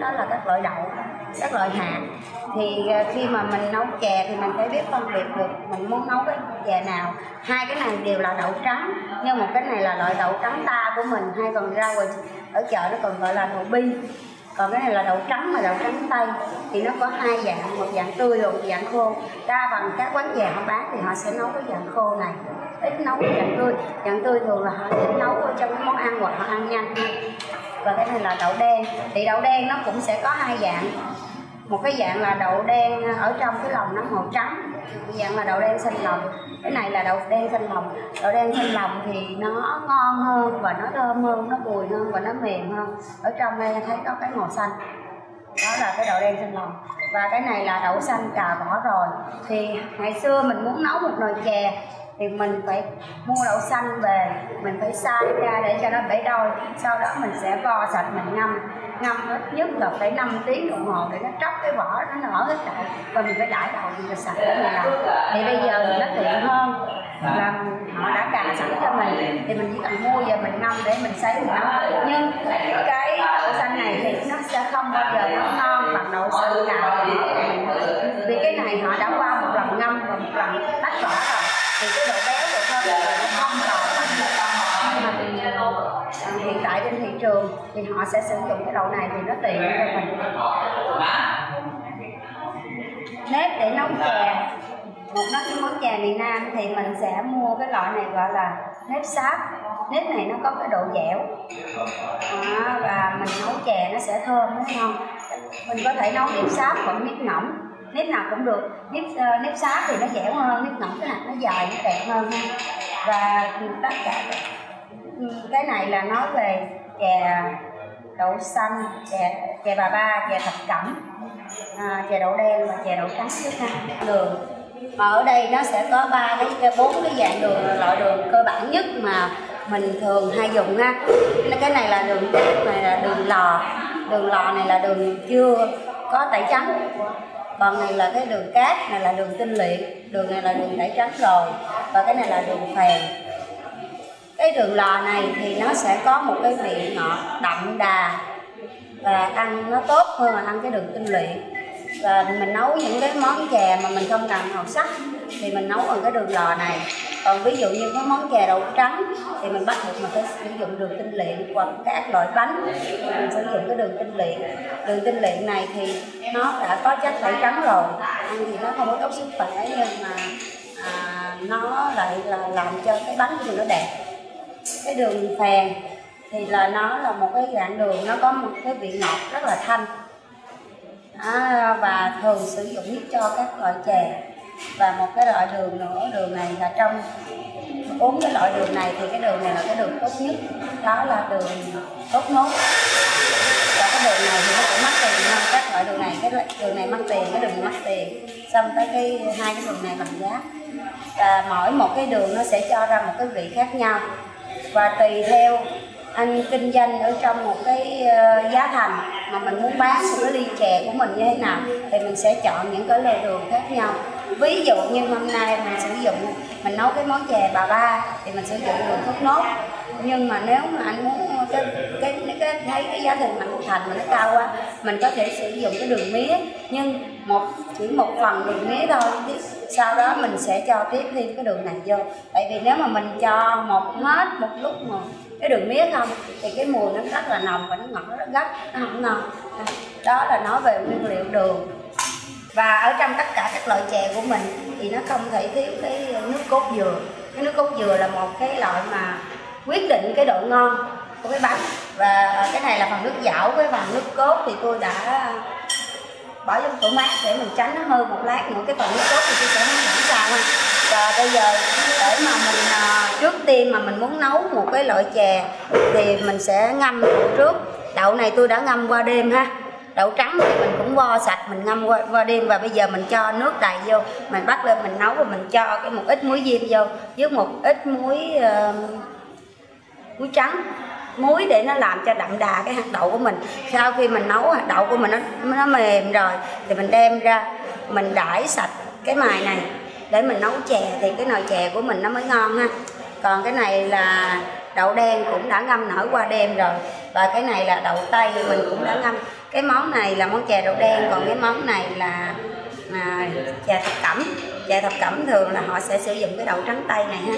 đó là các loại đậu, các loại hạt. Thì à, khi mà mình nấu chè thì mình phải biết phân biệt được mình muốn nấu cái chè nào. Hai cái này đều là đậu trắng, nhưng một cái này là loại đậu trắng ta của mình hay còn ra ngoài ở chợ nó còn gọi là đậu bi. Còn cái này là đậu trắng mà đậu trắng tây, thì nó có hai dạng, một dạng tươi và một dạng khô. Đa phần các quán chè họ bán thì họ sẽ nấu cái dạng khô này, ít nấu cái dạng tươi. Dạng tươi thường là họ sẽ nấu ở trong cái món ăn hoặc họ ăn nhanh và cái này là đậu đen. Thì đậu đen nó cũng sẽ có hai dạng. Một cái dạng là đậu đen ở trong cái lòng nó màu trắng, một dạng là đậu đen xanh lòng cái này là đậu đen xanh lòng đậu đen xanh lòng thì nó ngon hơn và nó thơm hơn, nó bùi hơn và nó mềm hơn. Ở trong đây thấy có cái màu xanh. Đó là cái đậu đen xanh lòng và cái này là đậu xanh cà vỏ rồi. Thì ngày xưa mình muốn nấu một nồi chè thì mình phải mua đậu xanh về, mình phải xay ra để cho nó bể đôi. Sau đó mình sẽ vo sạch mình ngâm. Ngâm ít nhất là phải 5 tiếng đồng hồ để nó tróc cái vỏ, nó nở hết lại. Và mình phải đãi đầu mình sạch để mình làm. Thì bây giờ thì nó tiện hơn. Là họ đã cà sẵn cho mình, thì mình chỉ cần mua về mình ngâm để mình sấy mình nấu nhưng cái đậu xanh này thì nó sẽ không bao giờ nó ngon bằng đậu xanh nào vì cái này họ đã qua một lần ngâm và một lần tách vỏ rồi thì cái độ béo độ thơm nó không còn nhưng mà hiện tại trên thị trường thì họ sẽ sử dụng cái đậu này thì nó tiện cho mình nếp để nấu chè một nói cái món chè miền Nam thì mình sẽ mua cái loại này gọi là nếp sáp nếp này nó có cái độ dẻo à, và mình nấu chè nó sẽ thơm nó ngon mình có thể nấu nếp sáp vẫn nếp ngỗng nếp nào cũng được. Nếp uh, nếp sáp thì nó dẻo hơn nếp ngỗng cái hạt nó dài nó đẹp hơn ha. Và tất cả ừ, cái này là nói về chè đậu xanh chè chè bà ba chè thập cẩm à, chè đậu đen và chè đậu trắng trước ha. Đường. Mà ở đây nó sẽ có ba cái bốn cái dạng đường loại đường cơ bản nhất mà mình thường hay dùng ha. Cái này là đường này là đường lò. Đường lò này là đường chưa có tẩy trắng còn này là cái đường cát, này là đường tinh luyện, đường này là đường tẩy trắng rồi, và cái này là đường phèn. Cái đường lò này thì nó sẽ có một cái vị ngọt đậm đà, và ăn nó tốt hơn là ăn cái đường tinh luyện. Và mình nấu những cái món chè mà mình không cần màu sắt thì mình nấu bằng cái đường lò này. Còn ví dụ như cái món chè đậu trắng thì mình bắt buộc mình phải sử dụng đường tinh luyện hoặc các loại bánh. Mình sử dụng cái đường tinh luyện. Đường tinh luyện này thì nó đã có chất tẩy trắng rồi ăn thì nó không có tốt sức khỏe nhưng mà à, nó lại là làm cho cái bánh của mình nó đẹp. Cái đường phèn thì là nó là một cái dạng đường nó có một cái vị ngọt rất là thanh. À, và thường sử dụng cho các loại chè và một cái loại đường nữa, đường này là trong bốn cái loại đường này thì cái đường này là cái đường tốt nhất. Đó là đường tốt nốt và cái đường này thì nó cũng mắc tiền hơn các loại đường này, cái đường này mắc tiền, cái đường này mắc tiền. Xong tới cái hai cái đường này bằng giá. Và mỗi một cái đường nó sẽ cho ra một cái vị khác nhau. Và tùy theo anh kinh doanh ở trong một cái ờ, giá thành mà mình muốn bán một cái ly chè của mình như thế nào, thì mình sẽ chọn những cái loại đường khác nhau ví dụ như hôm nay mình sử dụng, mình nấu cái món chè bà ba thì mình sử dụng đường thốt nốt. Nhưng mà nếu mà anh muốn cái cái cái thấy cái giá thành mạnh thành mà nó cao quá, mình có thể sử dụng cái đường mía. Nhưng một, chỉ một phần đường mía thôi sau đó mình sẽ cho tiếp thêm cái đường này vô. Tại vì nếu mà mình cho một hết một lúc mà cái đường mía không, thì cái mùi nó rất là nồng và nó ngọt, rất gắt, nó không ngon. Đó là nói về nguyên liệu đường và ở trong tất cả các loại chè của mình thì nó không thể thiếu cái nước cốt dừa. Cái nước cốt dừa là một cái loại mà quyết định cái độ ngon của cái bánh. Và cái này là phần nước dảo với phần nước cốt thì tôi đã bỏ trong tủ mát để mình tránh nó hơi một lát nữa. Cái phần nước cốt thì tôi sẽ hướng dẫn sao ha và bây giờ để mà mình à, trước tiên mà mình muốn nấu một cái loại chè thì mình sẽ ngâm trước. Đậu này tôi đã ngâm qua đêm ha đậu trắng thì mình cũng vo sạch mình ngâm qua, qua đêm. Và bây giờ mình cho nước đầy vô mình bắt lên mình nấu và mình cho cái một ít muối diêm vô với một ít muối uh, muối trắng. Muối để nó làm cho đậm đà cái hạt đậu của mình. Sau khi mình nấu hạt đậu của mình nó nó mềm rồi thì mình đem ra mình đãi sạch cái mài này để mình nấu chè thì cái nồi chè của mình nó mới ngon ha. Còn cái này là đậu đen cũng đã ngâm nở qua đêm rồi. Và cái này là đậu tây mình cũng đã ngâm cái món này là món chè đậu đen còn cái món này là à, chè thập cẩm. Chè thập cẩm thường là họ sẽ sử dụng cái đậu trắng tây này ha.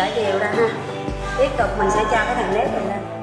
Trải đều ra ha. Tiếp tục mình sẽ cho cái thằng nếp này lên.